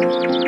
Música